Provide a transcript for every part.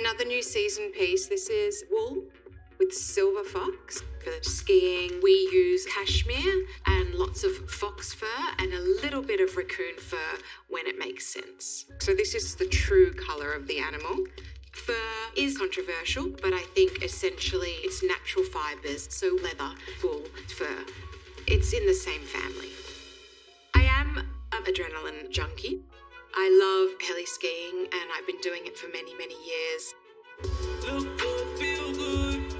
Another new season piece. This is wool with silver fox. For skiing, we use cashmere and lots of fox fur and a little bit of raccoon fur when it makes sense. So, this is the true colour of the animal. Fur is controversial, but I think essentially it's natural fibres, so leather, wool, fur. It's in the same family. I am an adrenaline junkie. I love heli skiing and I've been doing it for many, many years. Look good, feel good.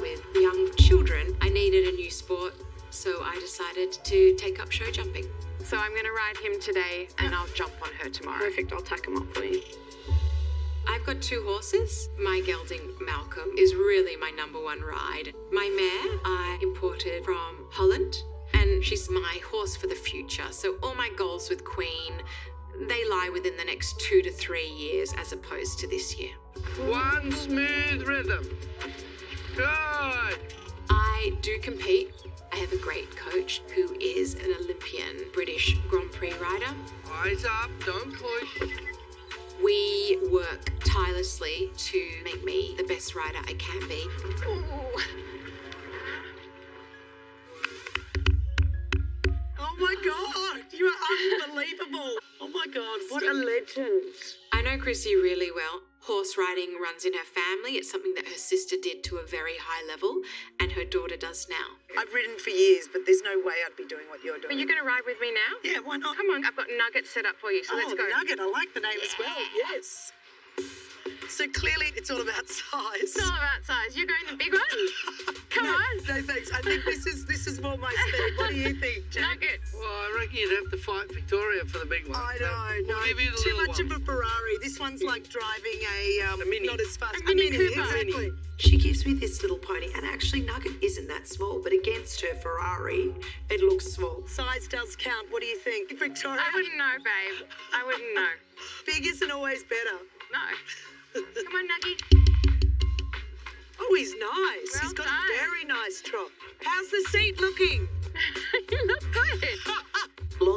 With young children, I needed a new sport, so I decided to take up show jumping. So I'm going to ride him today and I'll jump on her tomorrow. Perfect, I'll tack him up for you. I've got two horses. My gelding Malcolm is really my number one ride. My mare I imported from Holland, and she's my horse for the future. So all my goals with Queen, they lie within the next two to three years as opposed to this year. One smooth rhythm. Good. I do compete. I have a great coach who is an Olympian British Grand Prix rider. Eyes up, don't push. We work tirelessly to make me the best rider I can be. Oh unbelievable. Oh my god, what a legend. I know Krissy really well. Horse riding runs in her family. It's something that her sister did to a very high level, and her daughter does now. I've ridden for years, but there's no way I'd be doing what you're doing. Are you going to ride with me now? Yeah, why not? Come on, I've got Nugget set up for you, so oh, let's go. nugget. I like the name as well. Yes. So clearly, it's all about size. It's all about size. You're going the big one? Come no, on. No thanks. I think this is this is more my speed. What do you think, Jack? Nugget. Well, I reckon you'd have to fight Victoria for the big one. I So know, we'll no, give you the too much one. of a Ferrari. This one's like driving a, um, A Mini. not as fast. A Mini Cooper. exactly. She gives me this little pony, and actually, Nugget isn't that small, but against her Ferrari, it looks small. Size does count. What do you think, Victoria? I wouldn't know, babe. I wouldn't know. Big isn't always better. No. Come on, Nugget. Oh, he's nice. Well he's got done. a very nice trot. How's the seat looking?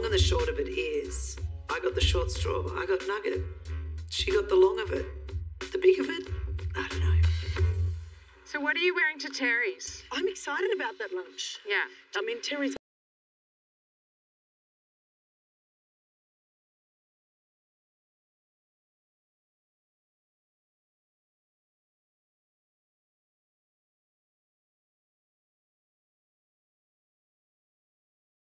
And the short of it is, I got the short straw, I got Nugget. She got the long of it. The big of it? I don't know. So, what are you wearing to Terry's? I'm excited about that lunch. Yeah. I mean, Terry's